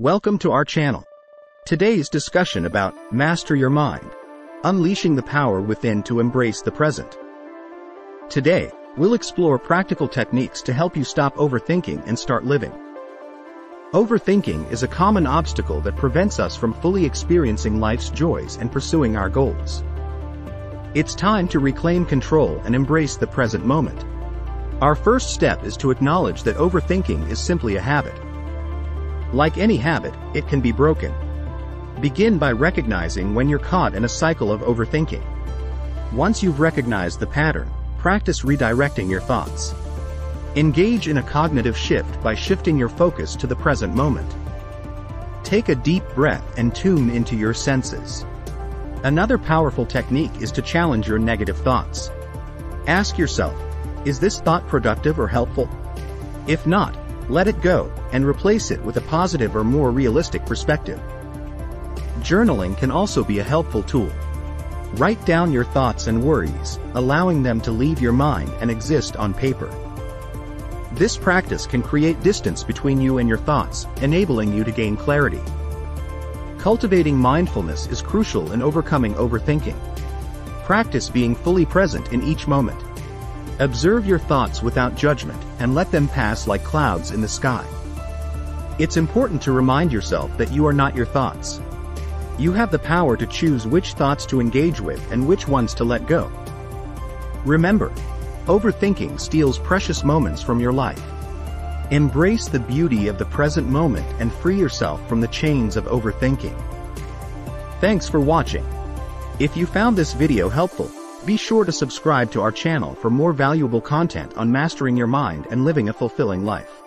Welcome to our channel. Today's discussion about Master Your Mind, unleashing the power within to embrace the present. Today, we'll explore practical techniques to help you stop overthinking and start living. Overthinking is a common obstacle that prevents us from fully experiencing life's joys and pursuing our goals. It's time to reclaim control and embrace the present moment. Our first step is to acknowledge that overthinking is simply a habit. Like any habit, it can be broken. Begin by recognizing when you're caught in a cycle of overthinking. Once you've recognized the pattern, practice redirecting your thoughts. Engage in a cognitive shift by shifting your focus to the present moment. Take a deep breath and tune into your senses. Another powerful technique is to challenge your negative thoughts. Ask yourself, is this thought productive or helpful? If not, let it go, and replace it with a positive or more realistic perspective. Journaling can also be a helpful tool. Write down your thoughts and worries, allowing them to leave your mind and exist on paper. This practice can create distance between you and your thoughts, enabling you to gain clarity. Cultivating mindfulness is crucial in overcoming overthinking. Practice being fully present in each moment. Observe your thoughts without judgment and let them pass like clouds in the sky. It's important to remind yourself that you are not your thoughts. You have the power to choose which thoughts to engage with and which ones to let go. Remember, overthinking steals precious moments from your life. Embrace the beauty of the present moment and free yourself from the chains of overthinking. Thanks for watching. If you found this video helpful, be sure to subscribe to our channel for more valuable content on mastering your mind and living a fulfilling life.